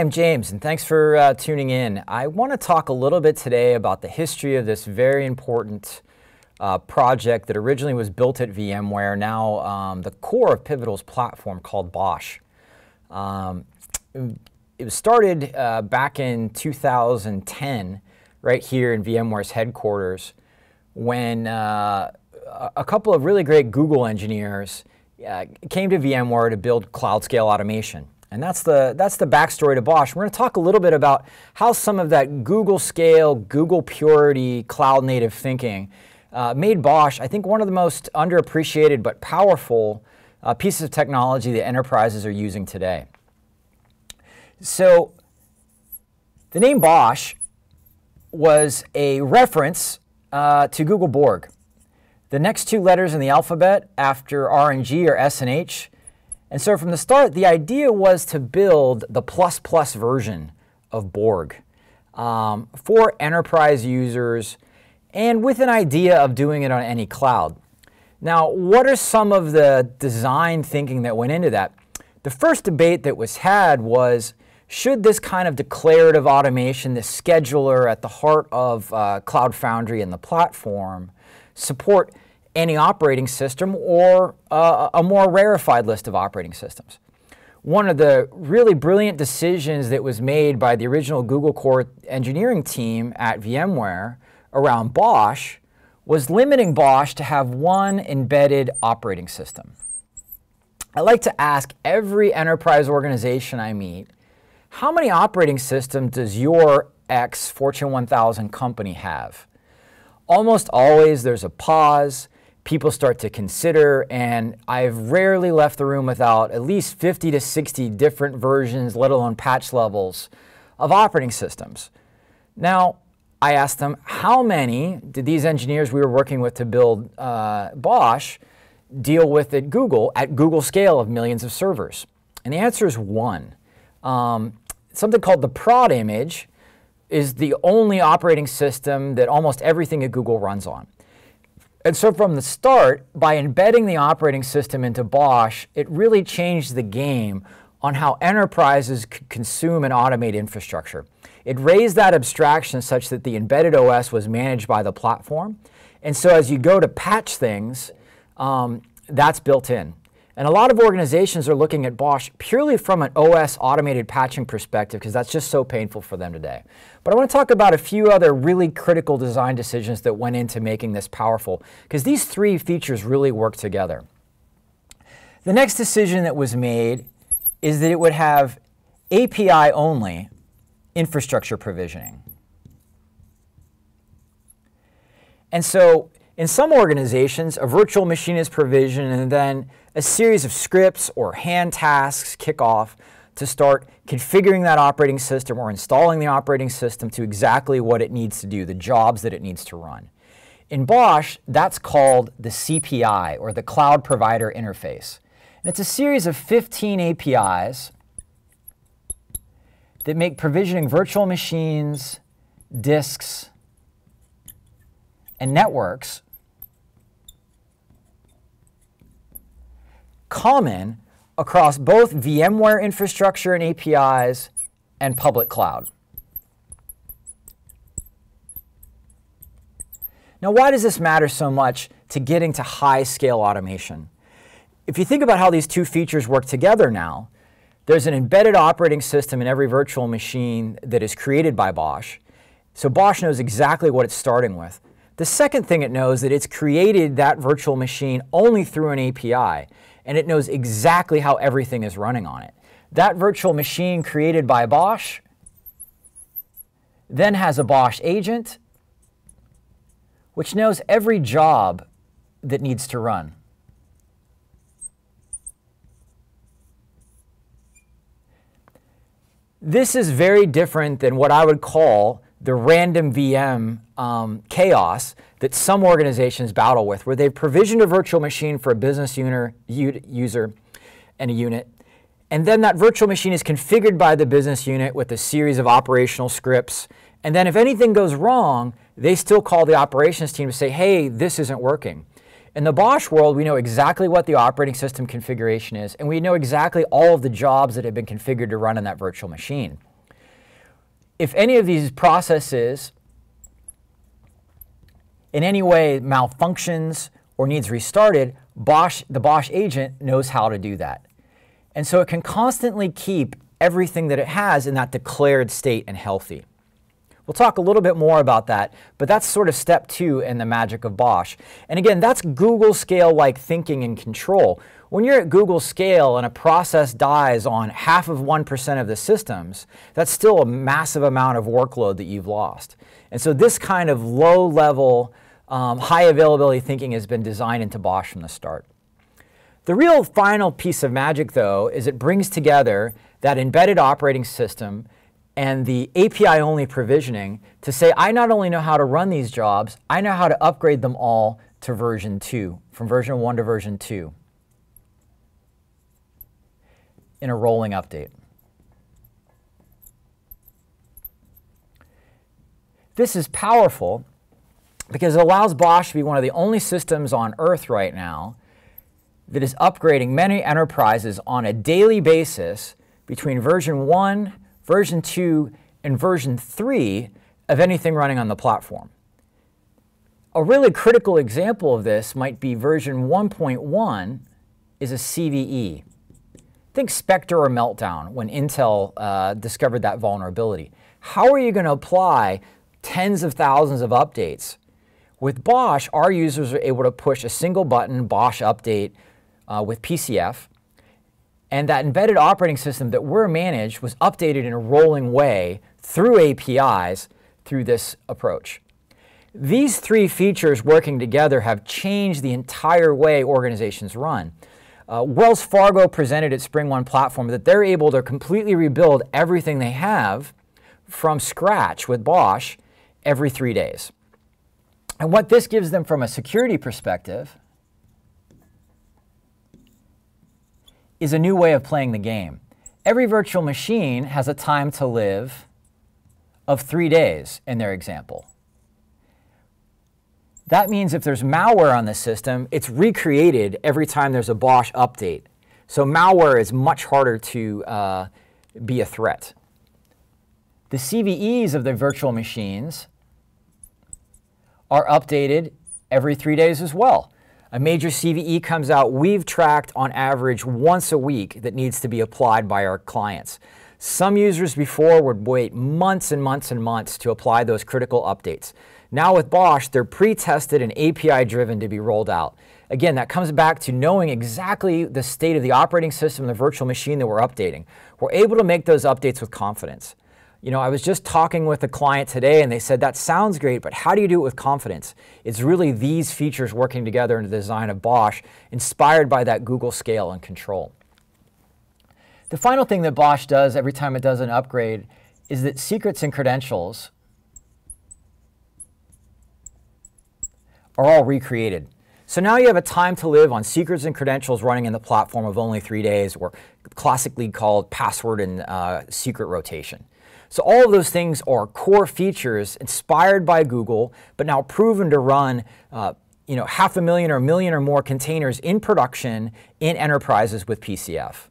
I'm James, and thanks for uh, tuning in. I want to talk a little bit today about the history of this very important uh, project that originally was built at VMware, now um, the core of Pivotal's platform called BOSH. Um, it was started uh, back in 2010, right here in VMware's headquarters, when uh, a couple of really great Google engineers uh, came to VMware to build cloud scale automation. And that's the, that's the backstory to BOSH. We're going to talk a little bit about how some of that Google scale, Google purity, cloud native thinking uh, made BOSH, I think, one of the most underappreciated but powerful uh, pieces of technology that enterprises are using today. So, the name BOSH was a reference uh, to Google Borg. The next two letters in the alphabet after R and G are S and H. And so from the start, the idea was to build the plus plus version of Borg um, for enterprise users and with an idea of doing it on any cloud. Now, what are some of the design thinking that went into that? The first debate that was had was should this kind of declarative automation, this scheduler at the heart of uh, Cloud Foundry and the platform, support any operating system or uh, a more rarefied list of operating systems. One of the really brilliant decisions that was made by the original Google Core engineering team at VMware around BOSH was limiting BOSH to have one embedded operating system. I like to ask every enterprise organization I meet, how many operating systems does your ex Fortune 1000 company have? Almost always there's a pause, people start to consider, and I've rarely left the room without at least 50 to 60 different versions, let alone patch levels, of operating systems. Now, I asked them, how many did these engineers we were working with to build uh, BOSH deal with at Google, at Google scale of millions of servers? And the answer is one. Um, something called the prod image is the only operating system that almost everything at Google runs on. And so from the start, by embedding the operating system into BOSH, it really changed the game on how enterprises could consume and automate infrastructure. It raised that abstraction such that the embedded OS was managed by the platform. And so as you go to patch things, um, that's built in. And a lot of organizations are looking at BOSH purely from an OS automated patching perspective because that's just so painful for them today. But I want to talk about a few other really critical design decisions that went into making this powerful because these three features really work together. The next decision that was made is that it would have API only infrastructure provisioning. And so in some organizations, a virtual machine is provisioned and then a series of scripts or hand tasks kick off to start configuring that operating system or installing the operating system to exactly what it needs to do, the jobs that it needs to run. In BOSH, that's called the CPI, or the Cloud Provider Interface. And it's a series of 15 APIs that make provisioning virtual machines, disks, and networks common across both VMware infrastructure and APIs and public cloud. Now, why does this matter so much to getting to high scale automation? If you think about how these two features work together now, there's an embedded operating system in every virtual machine that is created by BOSH. So BOSH knows exactly what it's starting with. The second thing it knows that it's created that virtual machine only through an API and it knows exactly how everything is running on it. That virtual machine created by BOSH then has a BOSH agent, which knows every job that needs to run. This is very different than what I would call the random VM um, chaos that some organizations battle with, where they've provisioned a virtual machine for a business user and a unit, and then that virtual machine is configured by the business unit with a series of operational scripts. And then if anything goes wrong, they still call the operations team to say, hey, this isn't working. In the BOSH world, we know exactly what the operating system configuration is, and we know exactly all of the jobs that have been configured to run in that virtual machine. If any of these processes in any way malfunctions or needs restarted, BOSH, the BOSH agent knows how to do that. And so it can constantly keep everything that it has in that declared state and healthy. We'll talk a little bit more about that, but that's sort of step two in the magic of BOSH. And again, that's Google scale like thinking and control. When you're at Google scale and a process dies on half of 1% of the systems, that's still a massive amount of workload that you've lost. And so this kind of low level, um, high availability thinking has been designed into BOSH from the start. The real final piece of magic, though, is it brings together that embedded operating system and the API only provisioning to say, I not only know how to run these jobs, I know how to upgrade them all to version 2, from version 1 to version 2 in a rolling update. This is powerful because it allows BOSH to be one of the only systems on earth right now that is upgrading many enterprises on a daily basis between version 1 version 2, and version 3 of anything running on the platform. A really critical example of this might be version 1.1 is a CVE. Think Spectre or Meltdown when Intel uh, discovered that vulnerability. How are you going to apply tens of thousands of updates? With BOSH, our users are able to push a single button BOSH update uh, with PCF and that embedded operating system that we're managed was updated in a rolling way through APIs through this approach. These three features working together have changed the entire way organizations run. Uh, Wells Fargo presented at SpringOne platform that they're able to completely rebuild everything they have from scratch with BOSH every three days. And what this gives them from a security perspective is a new way of playing the game. Every virtual machine has a time to live of three days in their example. That means if there's malware on the system, it's recreated every time there's a BOSH update. So malware is much harder to uh, be a threat. The CVEs of the virtual machines are updated every three days as well a major CVE comes out, we've tracked on average once a week that needs to be applied by our clients. Some users before would wait months and months and months to apply those critical updates. Now with BOSH, they're pre-tested and API driven to be rolled out. Again, that comes back to knowing exactly the state of the operating system the virtual machine that we're updating. We're able to make those updates with confidence. You know, I was just talking with a client today and they said, that sounds great, but how do you do it with confidence? It's really these features working together in the design of BOSH, inspired by that Google scale and control. The final thing that BOSH does every time it does an upgrade is that secrets and credentials are all recreated. So now you have a time to live on secrets and credentials running in the platform of only three days, or classically called password and uh, secret rotation. So all of those things are core features inspired by Google, but now proven to run uh, you know, half a million or a million or more containers in production in enterprises with PCF.